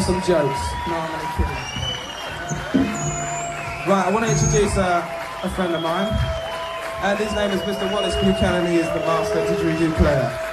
tell some jokes. No, I'm only kidding. Right, I want to introduce uh, a friend of mine. And his name is Mr. Wallace Buchanan. He is the master didgeridoo player.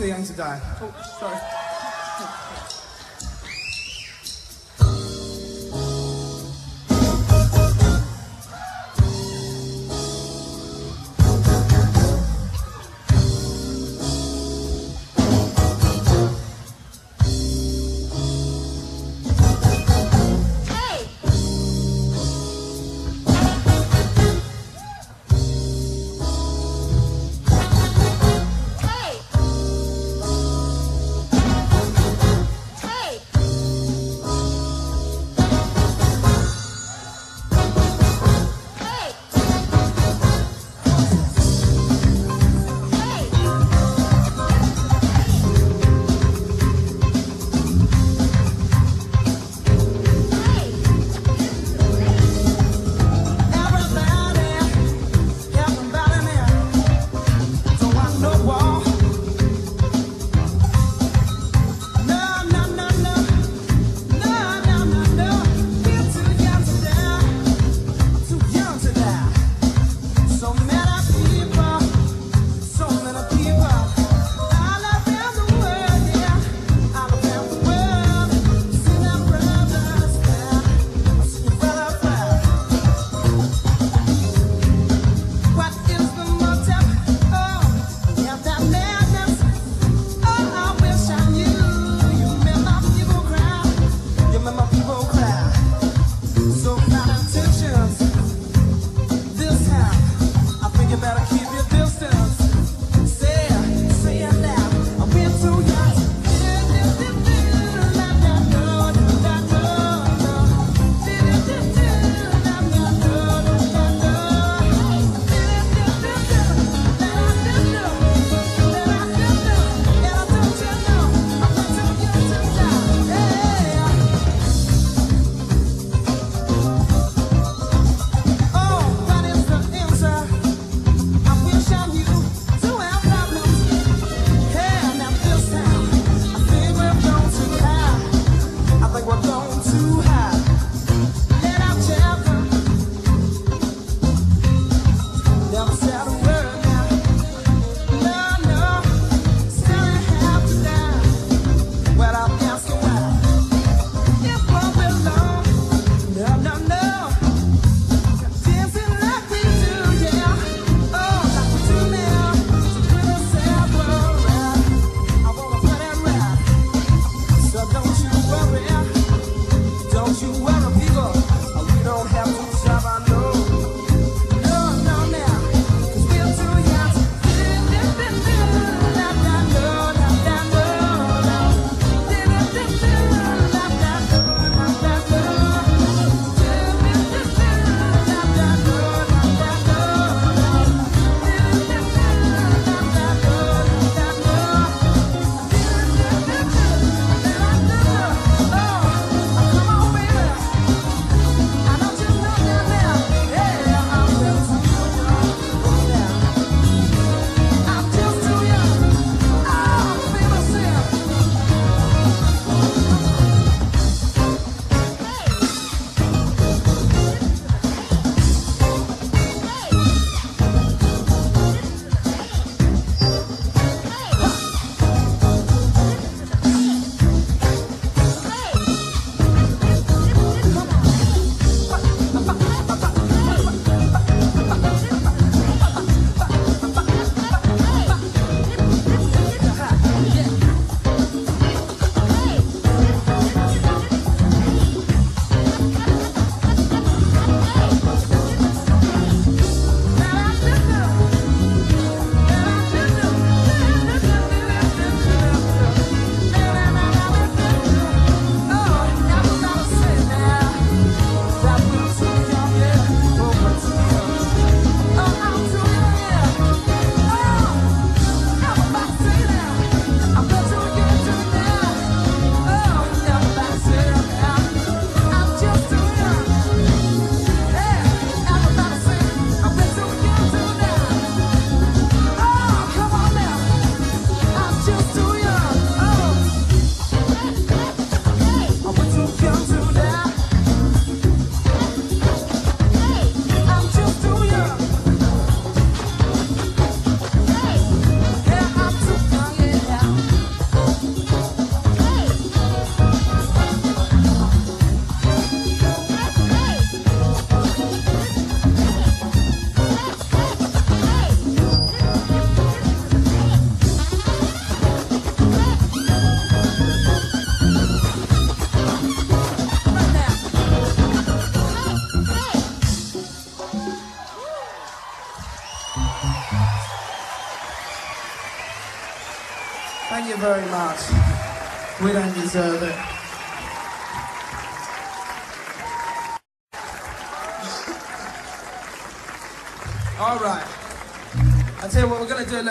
Too Young to Die. Oh, sorry.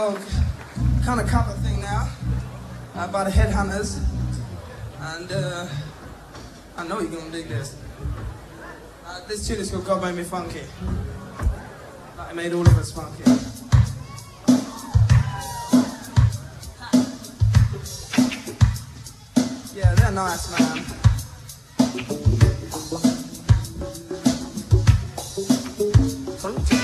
old kind of cover thing now about the headhunters. And uh, I know you're gonna dig this. Uh, this tune is called God Made Me Funky. I it made all of us funky. Yeah, they're nice, man. Funky.